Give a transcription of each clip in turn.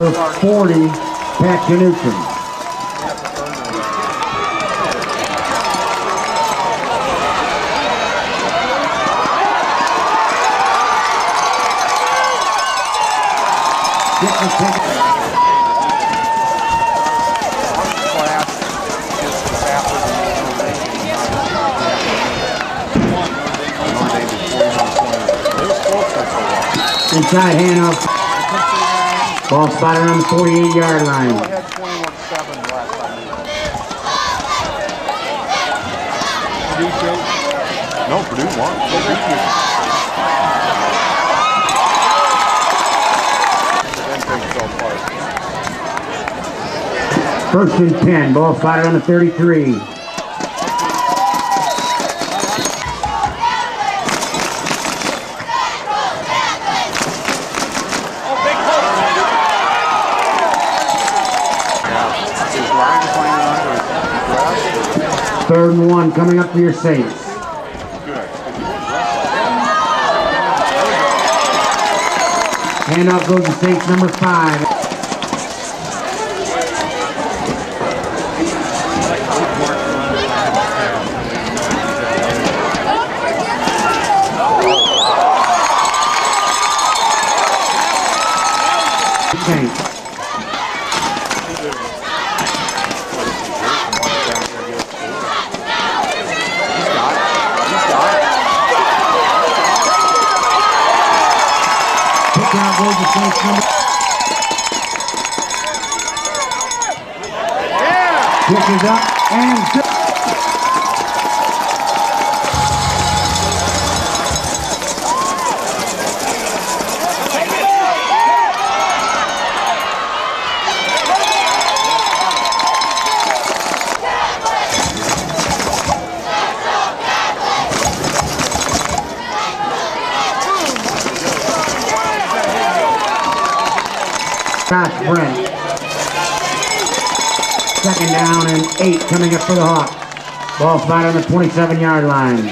40, Pat Knutson. Inside handoff. Ball spotted on the 48 yard line. had 21-7 last time. No, Purdue won. Then things fell apart. First and 10. Ball spotted on the 33. Third and one coming up for your Saints. Handoff goes to Saints number five. Saints. Pick down goes to Saints number. Kick is up and Brent. Second down and eight coming up for the Hawks. Ball spot on the 27 yard line.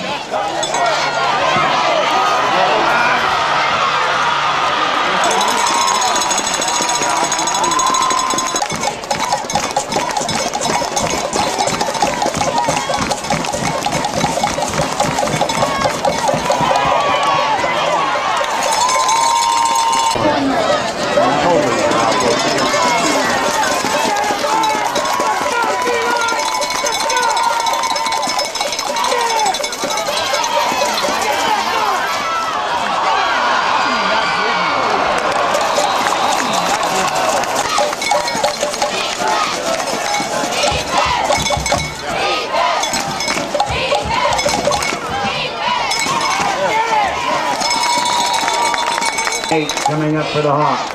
Eight coming up for the Hawks.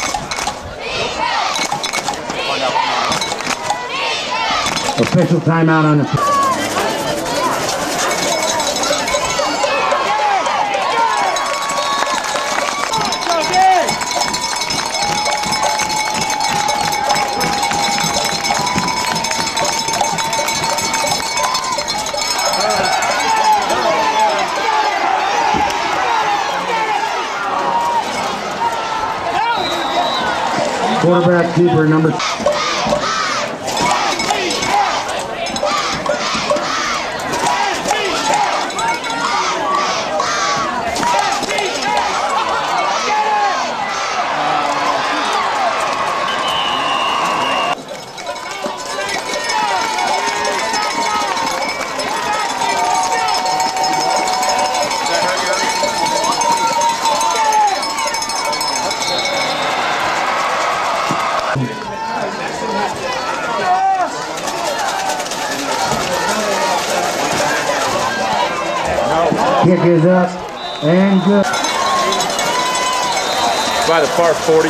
Official timeout on the. Quarterback keeper number. Kick is up and good. By the far 40.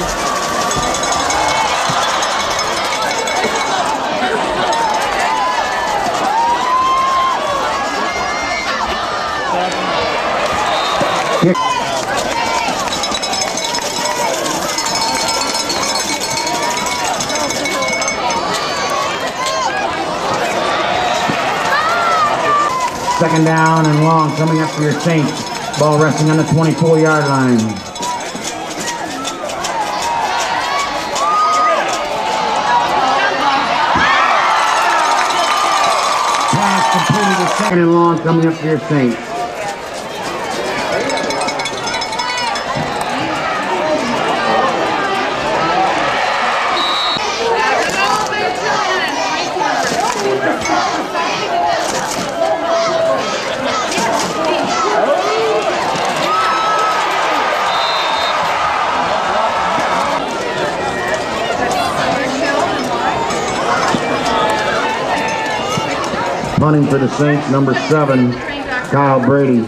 Kick. Second down and long coming up for your Saints. Ball resting on the 24-yard line. Pass completed the second and long coming up for your Saints. Punting for the Saints, number seven, Kyle Brady.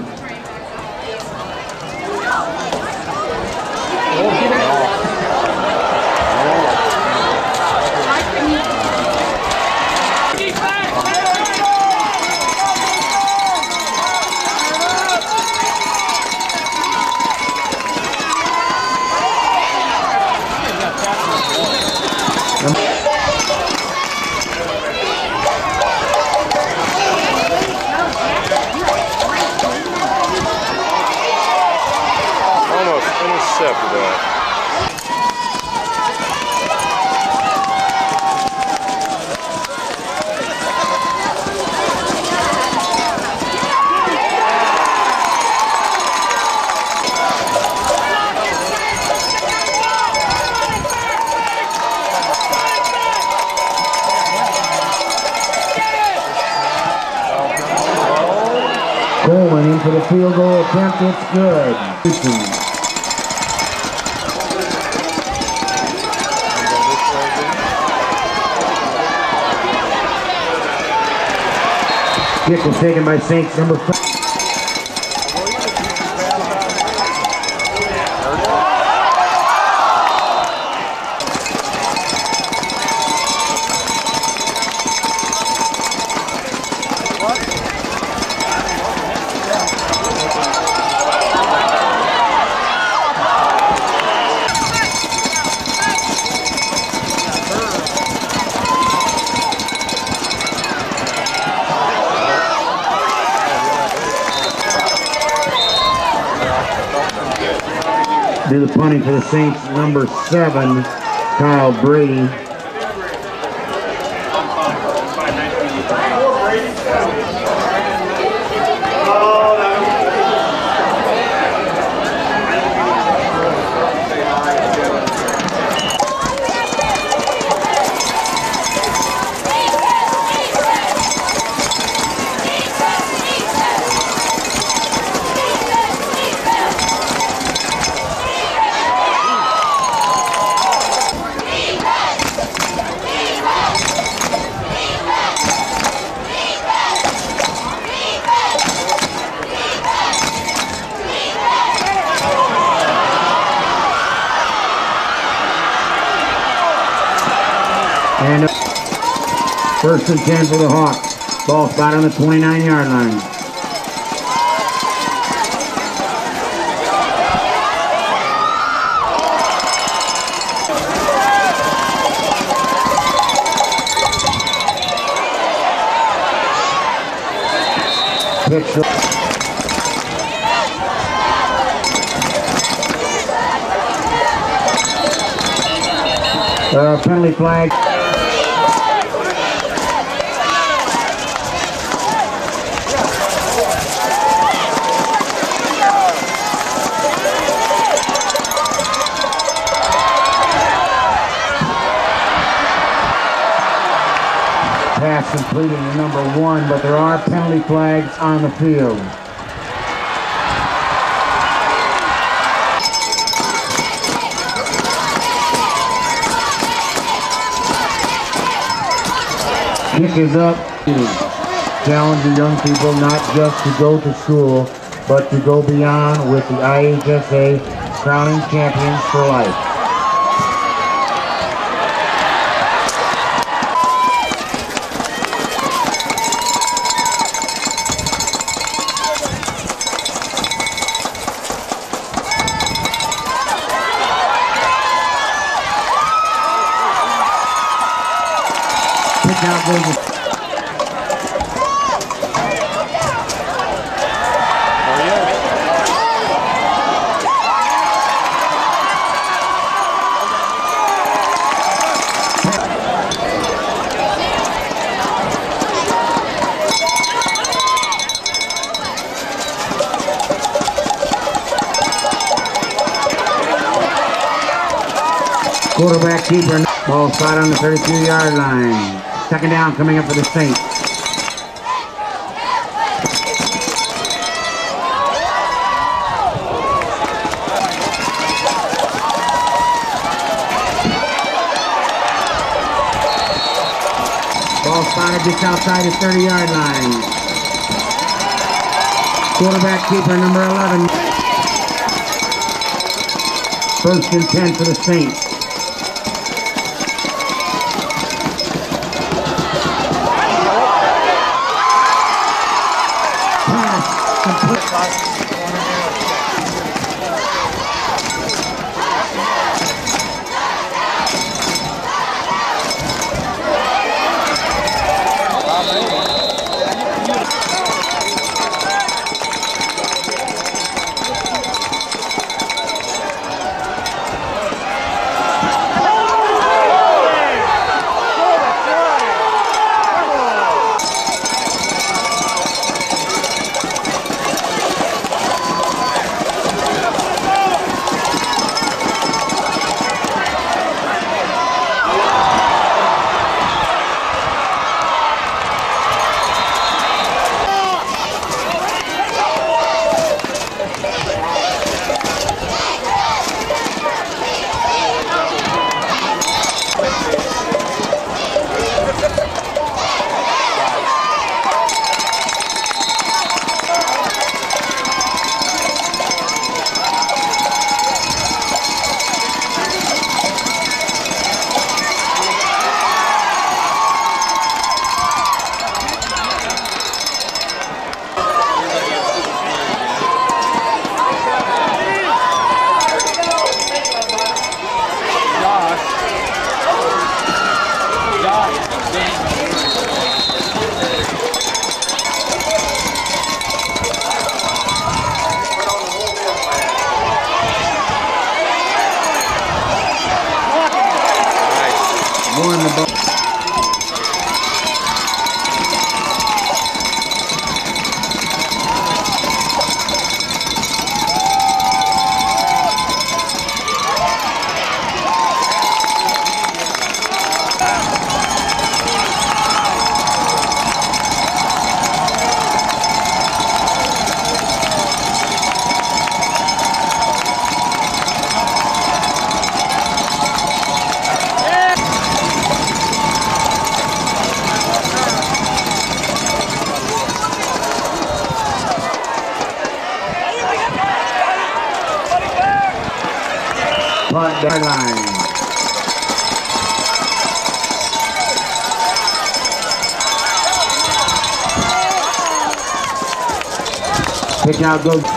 Coleman into the field goal attempt. It's good. Kick was taken by Saints number five. For the Saints, number seven, Kyle Brady. And uh, and 10 for the Hawks. Ball spot on the 29 yard line. Pitch. Uh, penalty flag. Pass the number one, but there are penalty flags on the field. Kick is up. Challenge the young people not just to go to school, but to go beyond with the IHSA crowning champions for life. Pick out goes the Oh, yeah. Quarterback keeper. Ball spot on the 32-yard line. Second down coming up for the Saints. Ball spotted just outside the 30-yard line. Quarterback keeper number 11. First and 10 for the Saints. Line. Pitch out goes.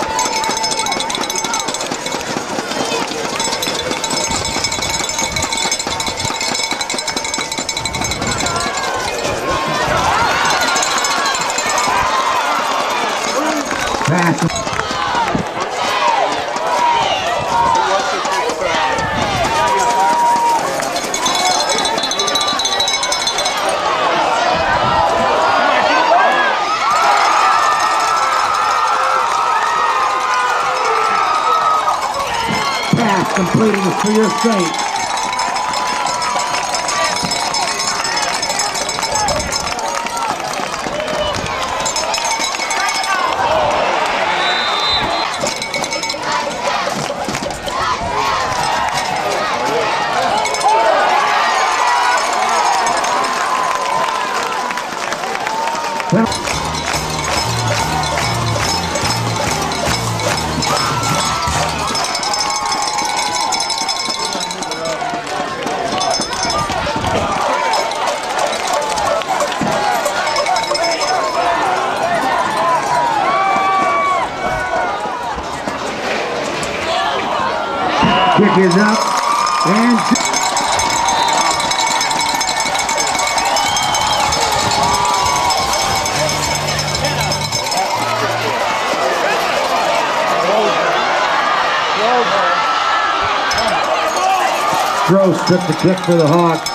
Took the kick for the Hawks.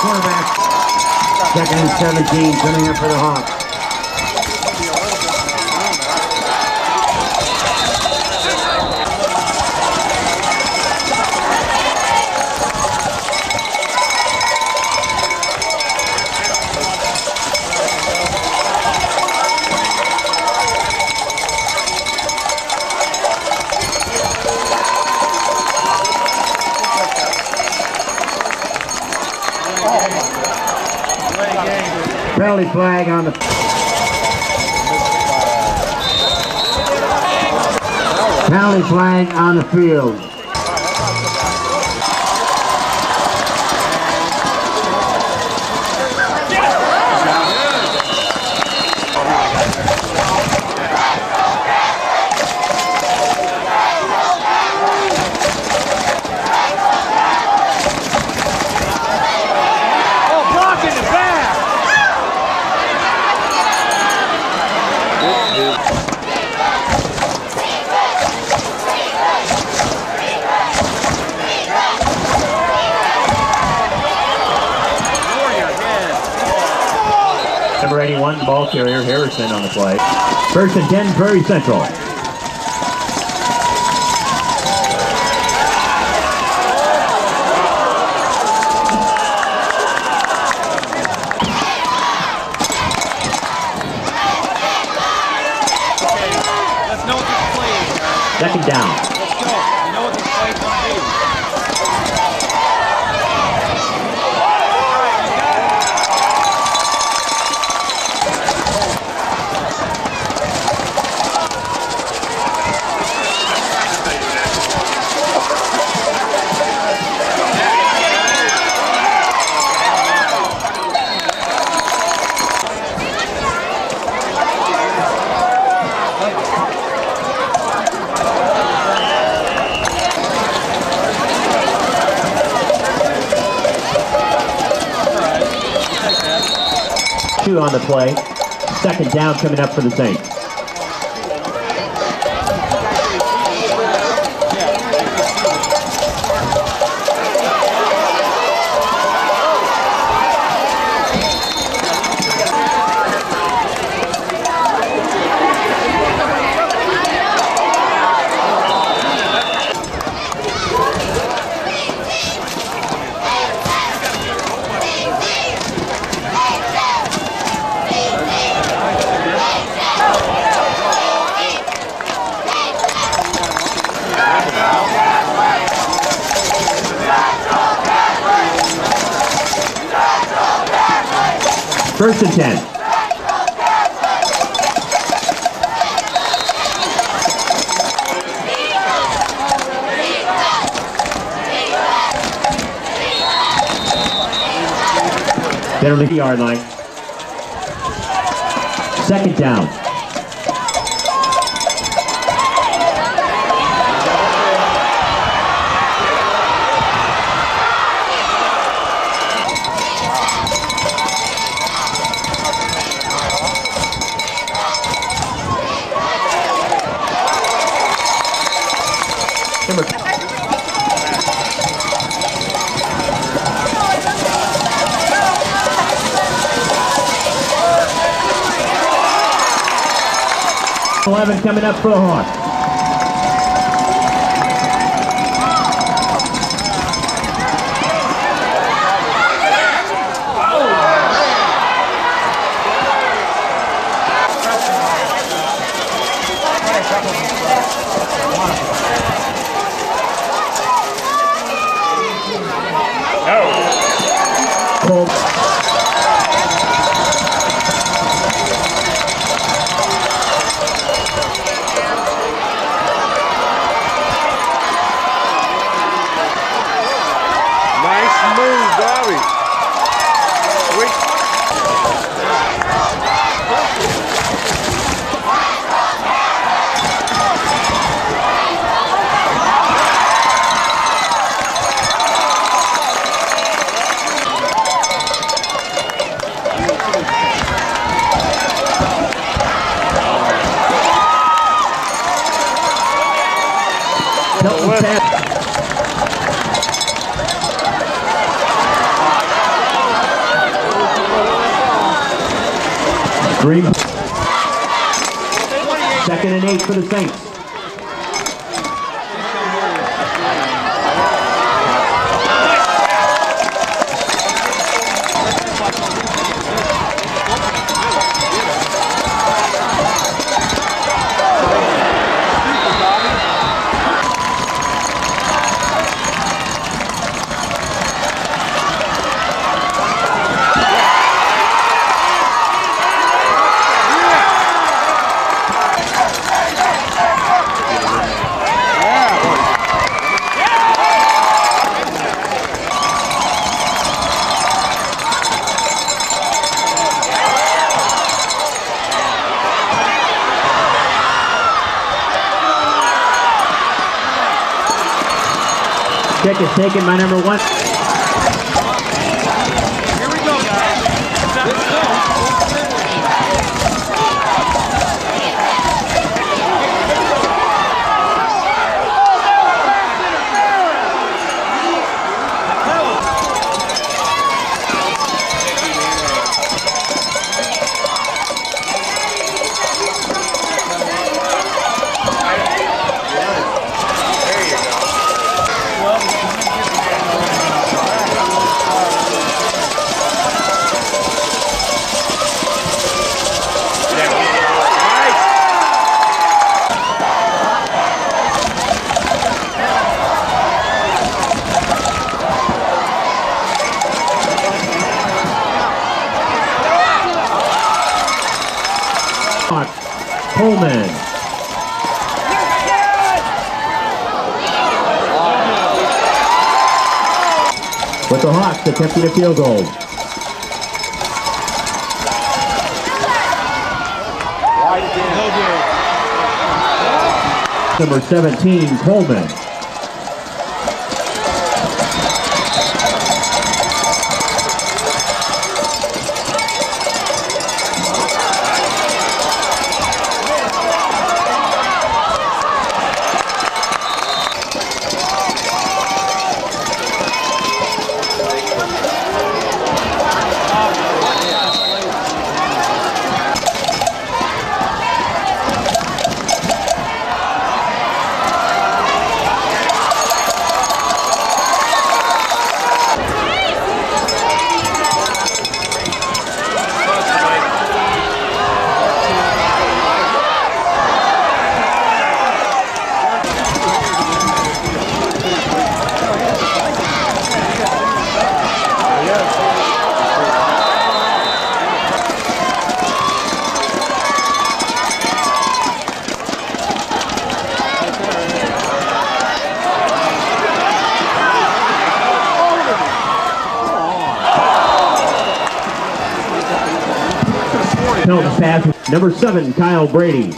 Quarterback. Second and 17 coming up for the Hawks. Penalty flag on the... Penalty flag on the field. Number 81, ball carrier Harrison on the play. First and 10, Prairie Central. Let's know what this play is, guys. Second down. Two on the play. Second down coming up for the Saints. And 10. Penalty yard line. Second down. 11 coming up for a horn. Move, Bobby. Sweet. Hilton Sam. Green. Second and eight for the Saints. Is taken by number one. Coleman. With the Hawks attempting a field goal. Number 17, Coleman. Penalty Number seven, Kyle Brady.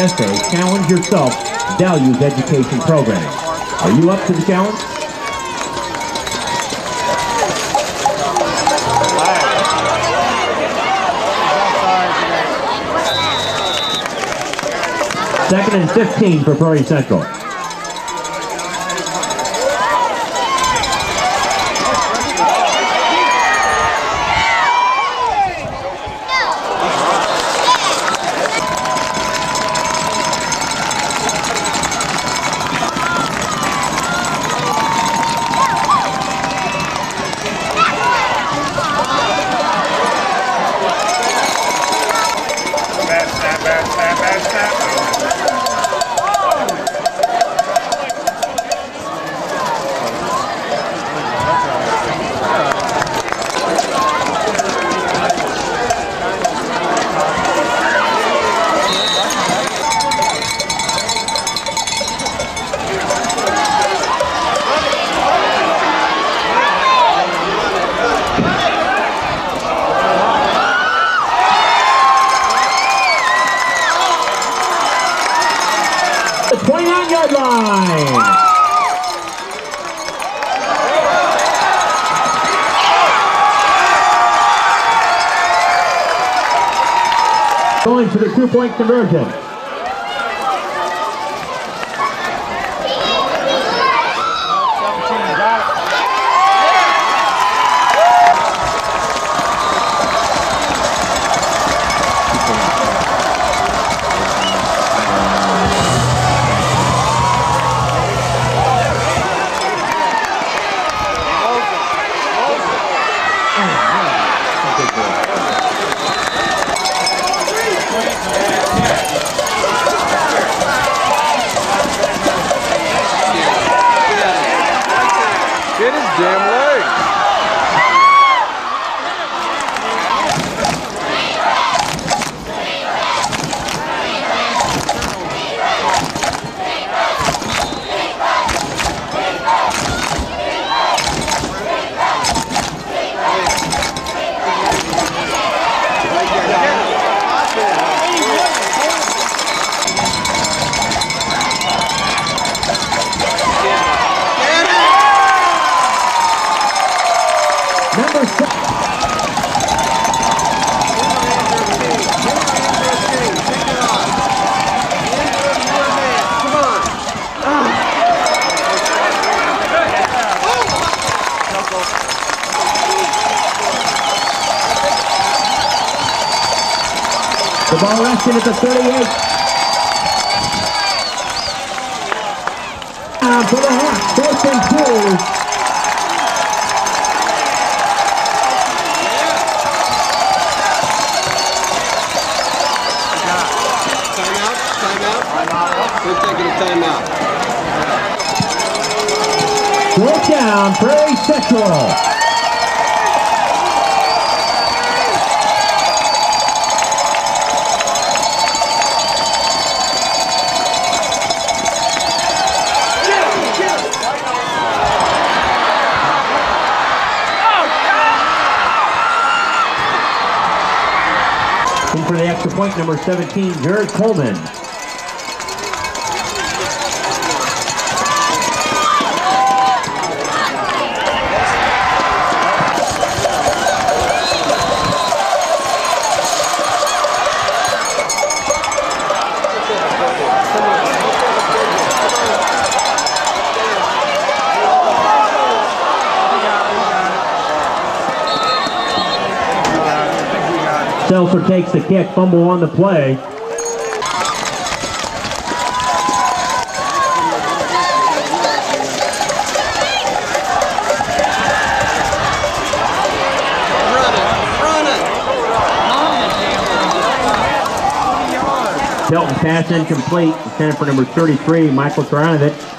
Challenge Yourself Values Education Program. Are you up to the challenge? Second and 15 for Prairie Central. Going for the two point conversion. Rested at the 38. Down for the Hawks, fourth and two. Timeout, timeout. We're taking a timeout. Fourth down, Prairie Central. Point, number 17, Jared Coleman. Takes the kick, fumble on the play. Pelton pass incomplete. Intended for number 33, Michael Trajanovic.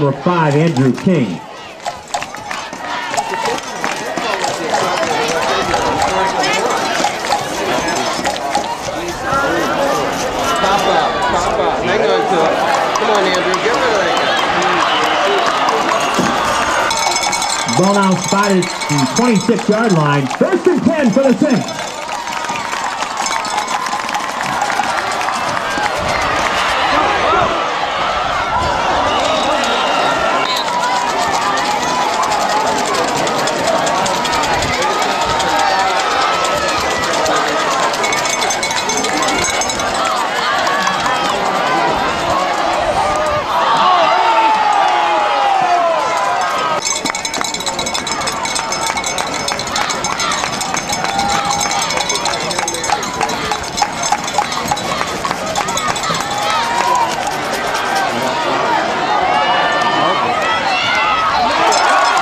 Number five, Andrew King. Ball now spotted the 26 yard line. First and 10 for the Saints.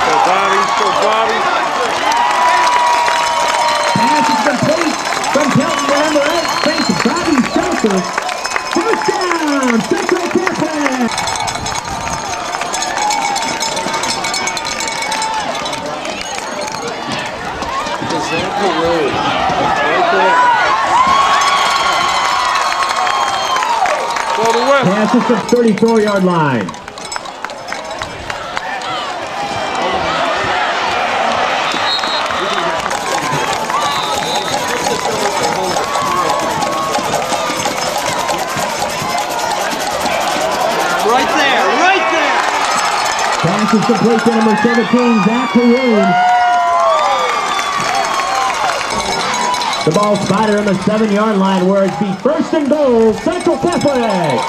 Go Bobby, go Bobby. Pass is complete from Pelton to number eight. Thanks to Seltzer. First down, Central Catholic. The road? Right there. Go to West. Pass is from 34 yard line. Is complete to number 17, Zach Haroon. The ball spotted on the seven-yard line where it's the first and goal, Central Catholic.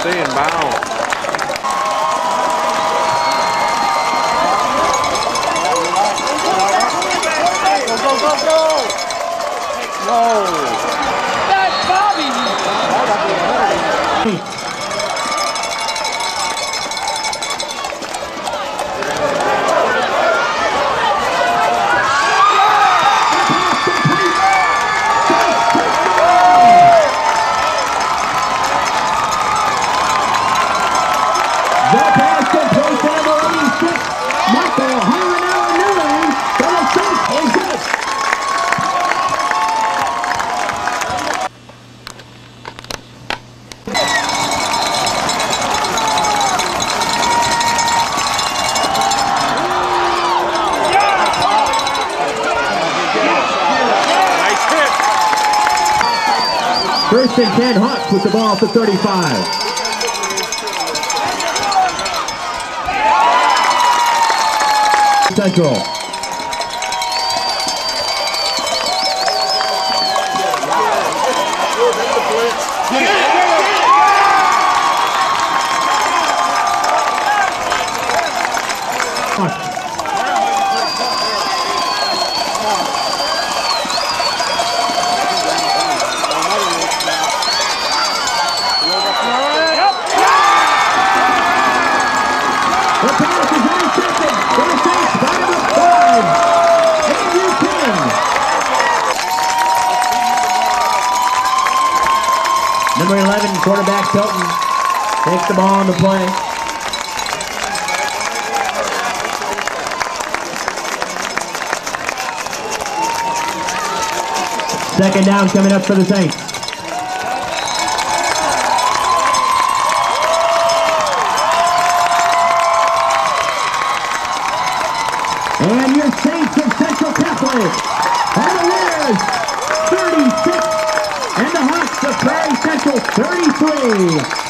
Stay in bounds. Go, go, go, No! That's Bobby. The pass complete to number 86, Michael Haranoa for the Saints is good. Nice hit. And 10, Hawks with the ball the 35. Central. Hawks. The pass is intercepted. For the Saints, by number five, Andrew King. Number 11, quarterback Tilton, takes the ball on the play. Second down coming up for the Saints. And your Saints of Central Catholic are the winners, 36, and the Hawks of Prairie Central, 33.